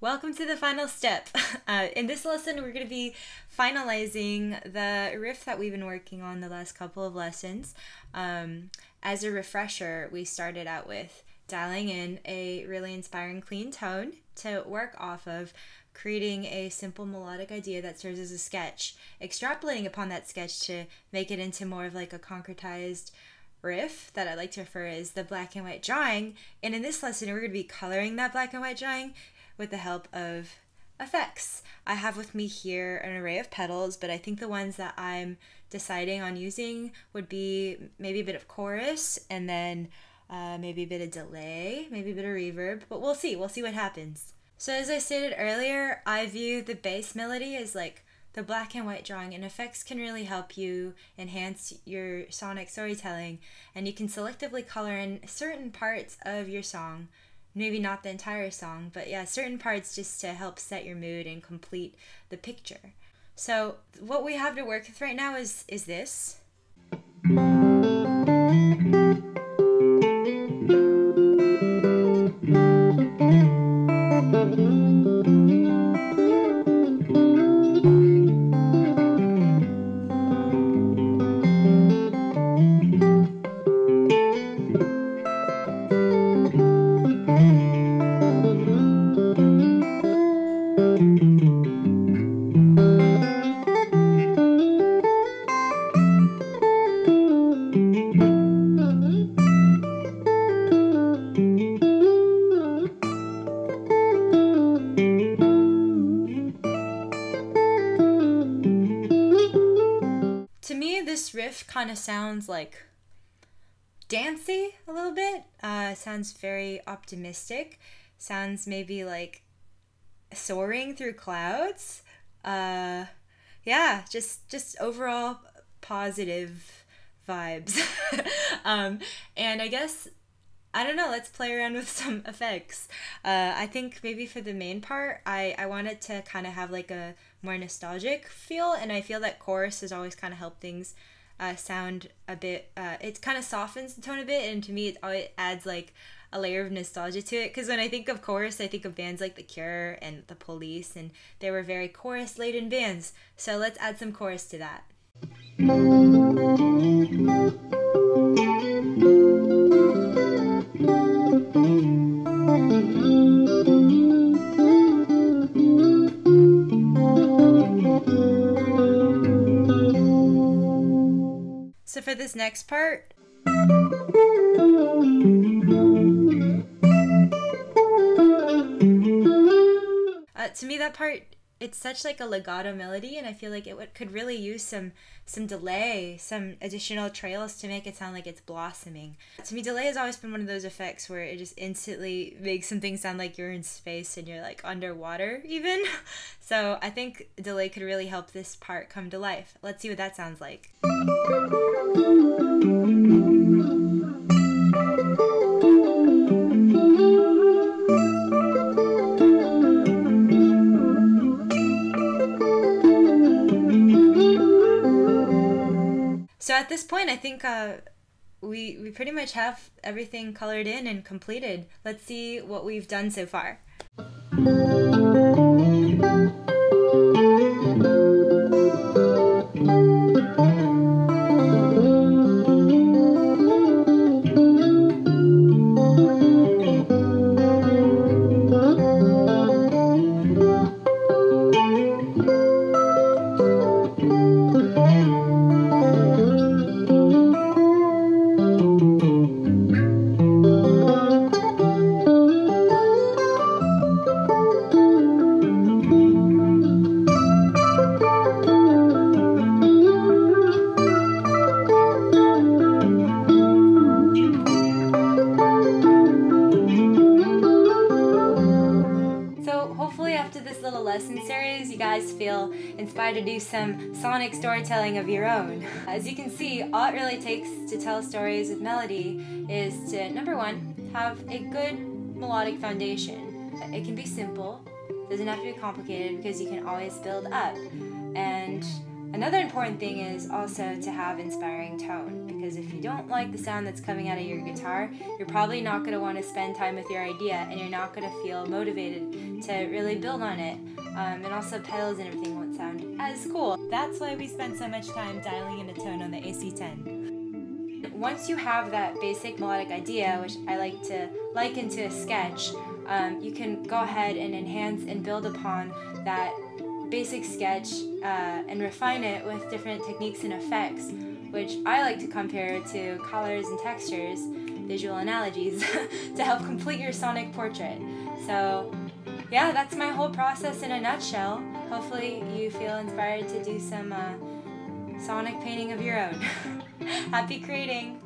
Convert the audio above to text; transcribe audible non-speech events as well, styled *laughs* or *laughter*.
Welcome to the final step. *laughs* Uh, in this lesson, we're going to be finalizing the riff that we've been working on the last couple of lessons. Um, as a refresher, we started out with dialing in a really inspiring clean tone to work off of, creating a simple melodic idea that serves as a sketch, extrapolating upon that sketch to make it into more of like a concretized riff that I like to refer as the black and white drawing. And in this lesson, we're going to be coloring that black and white drawing with the help of effects. I have with me here an array of pedals, but I think the ones that I'm deciding on using would be maybe a bit of chorus and then uh, maybe a bit of delay, maybe a bit of reverb, but we'll see. We'll see what happens. So, as I stated earlier, I view the bass melody as like the black and white drawing, and effects can really help you enhance your sonic storytelling. And you can selectively color in certain parts of your song maybe not the entire song, but yeah, certain parts just to help set your mood and complete the picture. So what we have to work with right now is is this. Riff kind of sounds like dancey a little bit. Uh, sounds very optimistic. Sounds maybe like soaring through clouds. Uh, yeah, just just overall positive vibes. *laughs* um, and I guess I don't know. Let's play around with *laughs* some effects. Uh, I think maybe for the main part, I I wanted to kind of have like a more nostalgic feel, and I feel that chorus has always kind of helped things uh, sound a bit. Uh, it kind of softens the tone a bit, and to me, it, it adds like a layer of nostalgia to it. Because when I think of chorus, I think of bands like The Cure and The Police, and they were very chorus laden bands. So let's add some chorus to that. *laughs* this next part. Uh, to me, that part it's such like a legato melody, and I feel like it would, could really use some some delay, some additional trails to make it sound like it's blossoming. To me, delay has always been one of those effects where it just instantly makes something sound like you're in space and you're like underwater, even. *laughs* So I think delay could really help this part come to life. Let's see what that sounds like. So at this point, I think uh, we we pretty much have everything colored in and completed. Let's see what we've done so far. Inspired to do some sonic storytelling of your own. As you can see, all it really takes to tell stories with melody is to, number one, have a good melodic foundation. It can be simple, doesn't have to be complicated because you can always build up. And Another important thing is also to have inspiring tone because if you don't like the sound that's coming out of your guitar, you're probably not going to want to spend time with your idea and you're not going to feel motivated to really build on it. Um, and also pedals and everything won't sound as cool. That's why we spend so much time dialing in a tone on the AC10. Once you have that basic melodic idea, which I like to liken to a sketch, um, you can go ahead and enhance and build upon that basic sketch uh, and refine it with different techniques and effects, which I like to compare to colors and textures, visual analogies, *laughs* to help complete your sonic portrait. So yeah, that's my whole process in a nutshell. Hopefully, you feel inspired to do some uh, sonic painting of your own. *laughs* Happy creating!